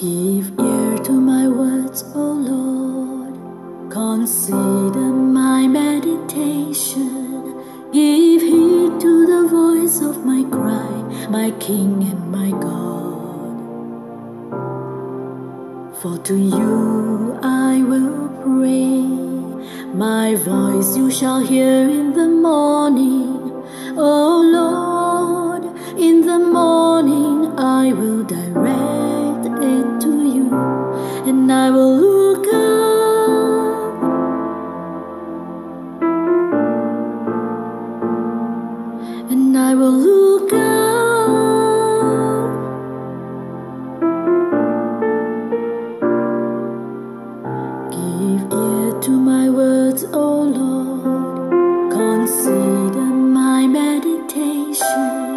Give ear to my words, O Lord. Consider my meditation. Give heed to the voice of my cry, my King and my God. For to you I will pray. My voice you shall hear in the morning. O will look up. Give ear to my words, O Lord. Consider my meditation.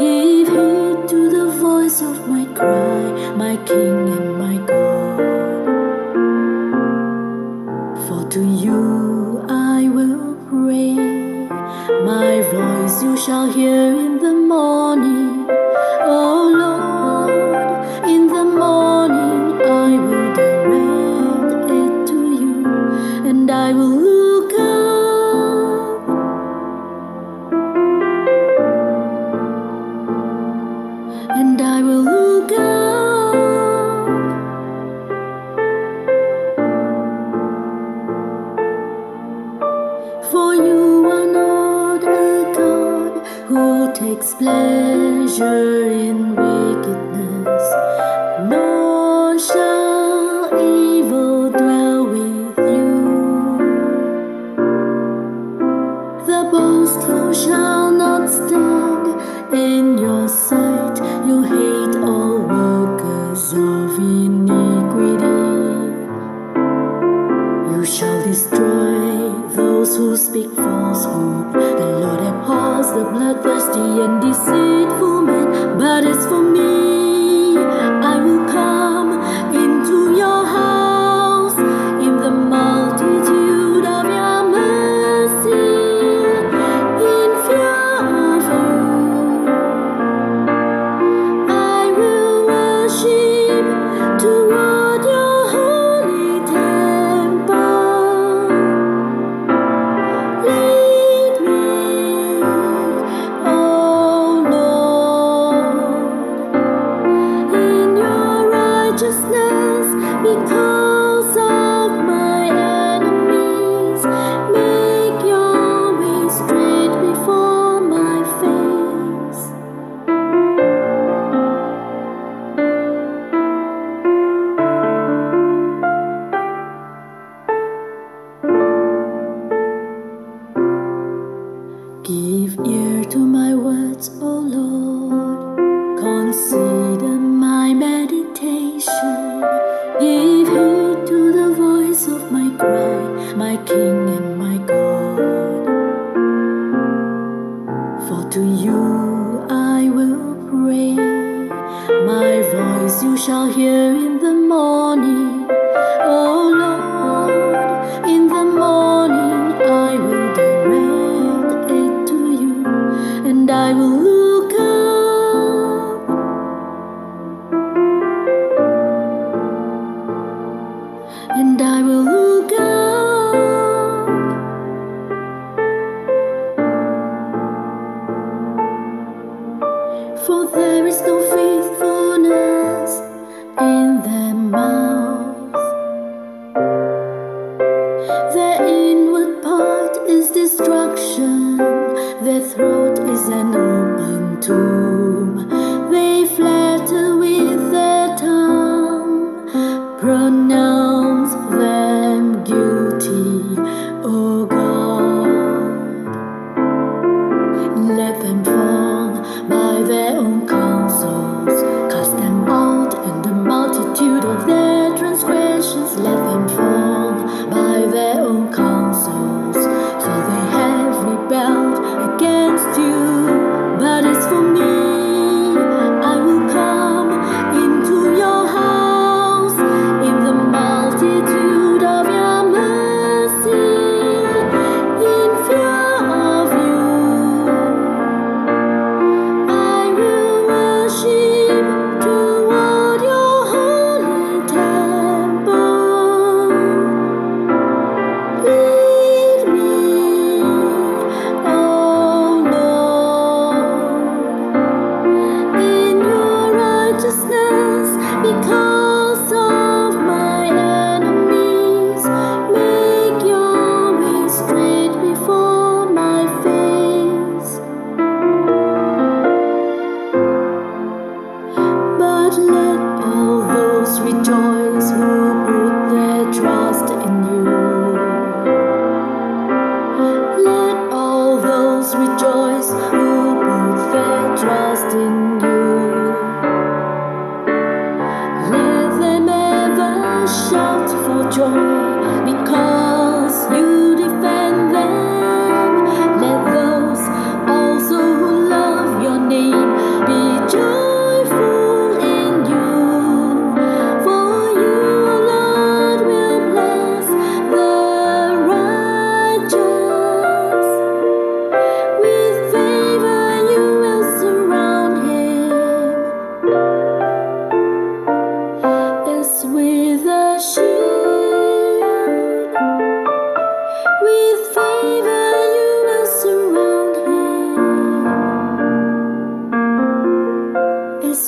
Give heed to the voice of my cry, my King and my God. For to you 小夜雨。Deceitful man. But as for me, I will words, O Lord. Consider my meditation. Give heed to the voice of my cry, my King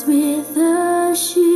with a shoe.